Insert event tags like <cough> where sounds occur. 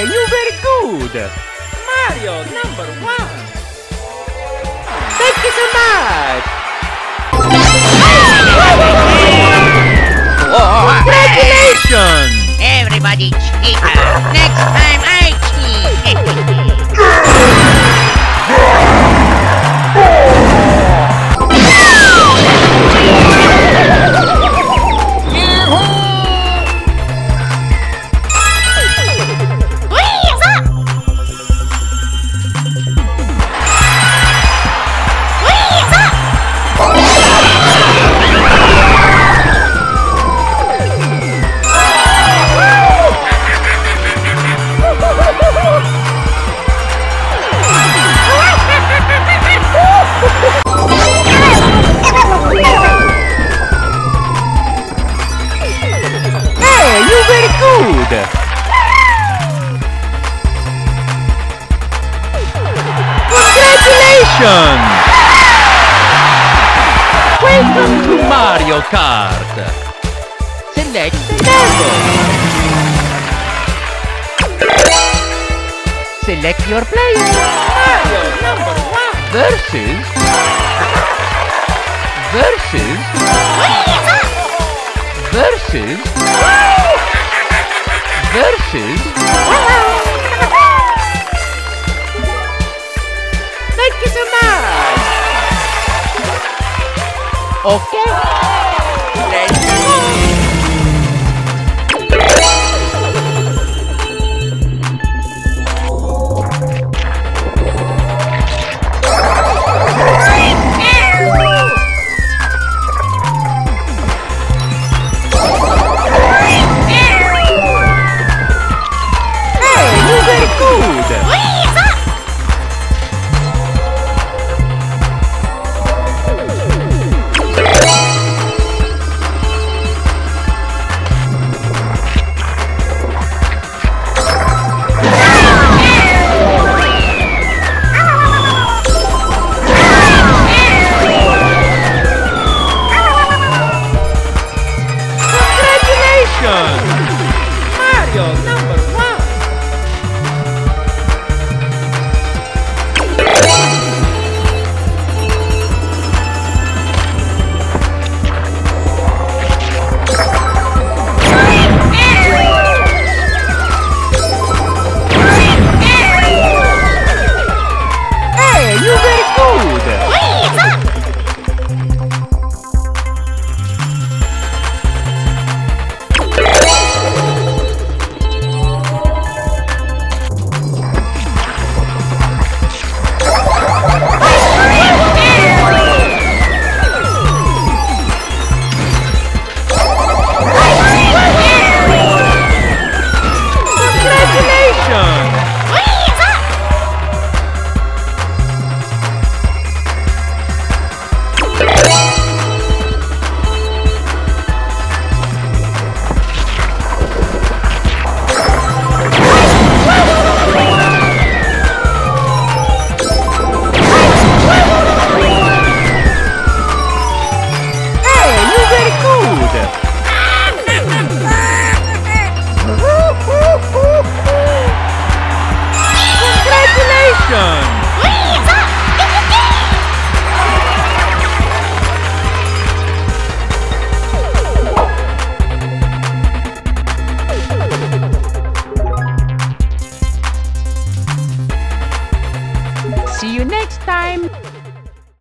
Yeah, you very good. Mario number one. Thank you so much. Congratulations! Everybody cheat. Next time I cheat. <laughs> Congratulations. Welcome to Mario Kart. Select level. Select your player. Mario number one. Versus... Versus. Versus. Versus. Versus. Thank you so much. Okay. Let's go.